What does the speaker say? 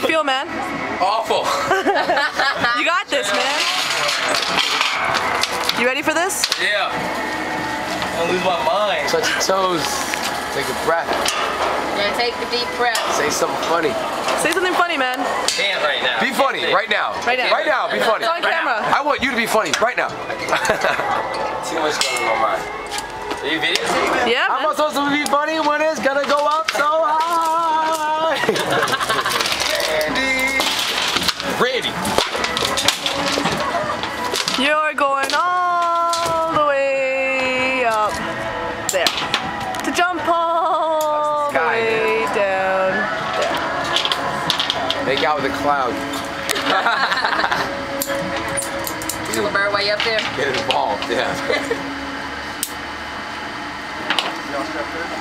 you feel, man? Awful. You got this, man. You ready for this? Yeah. I lose my mind. Touch your toes. Take a breath. Yeah, take a deep breath. Say something funny. Say something funny, man. Can't right now. Be funny right now. Right now. Right now. Be funny. It's on camera. I want you to be funny right now. Too much going on my mind. Are you videotaping? Yeah, How am I supposed to be Randy. You're going all the way up there. To jump all the Sky, way down there. Make out with a cloud. You gonna burn way up there? Get involved, yeah.